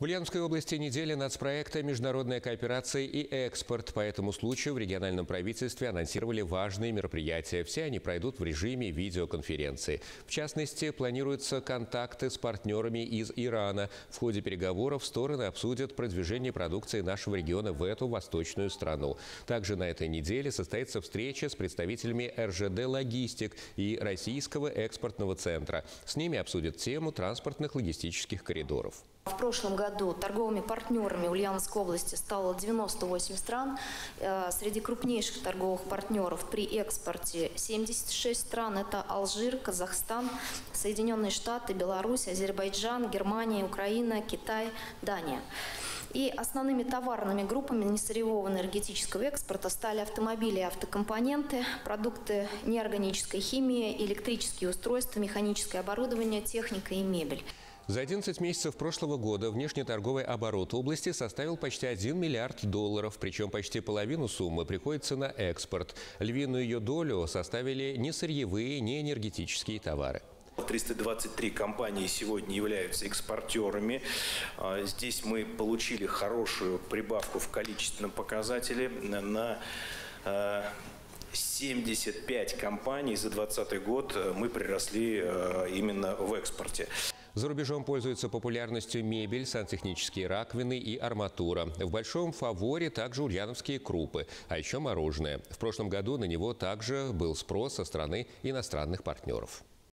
В Ульяновской области неделя нацпроекта «Международная кооперация и экспорт». По этому случаю в региональном правительстве анонсировали важные мероприятия. Все они пройдут в режиме видеоконференции. В частности, планируются контакты с партнерами из Ирана. В ходе переговоров стороны обсудят продвижение продукции нашего региона в эту восточную страну. Также на этой неделе состоится встреча с представителями РЖД «Логистик» и Российского экспортного центра. С ними обсудят тему транспортных логистических коридоров. В прошлом году торговыми партнерами Ульяновской области стало 98 стран. Э, среди крупнейших торговых партнеров при экспорте 76 стран. Это Алжир, Казахстан, Соединенные Штаты, Беларусь, Азербайджан, Германия, Украина, Китай, Дания. И основными товарными группами несырьевого энергетического экспорта стали автомобили и автокомпоненты, продукты неорганической химии, электрические устройства, механическое оборудование, техника и мебель. За 11 месяцев прошлого года внешнеторговый оборот области составил почти 1 миллиард долларов, причем почти половину суммы приходится на экспорт. Львиную ее долю составили не сырьевые, не энергетические товары. 323 компании сегодня являются экспортерами. А, здесь мы получили хорошую прибавку в количественном показателе на 75 а, компаний за 2020 год мы приросли а, именно в экспорте. За рубежом пользуются популярностью мебель, сантехнические раковины и арматура. В большом фаворе также ульяновские крупы, а еще мороженое. В прошлом году на него также был спрос со стороны иностранных партнеров.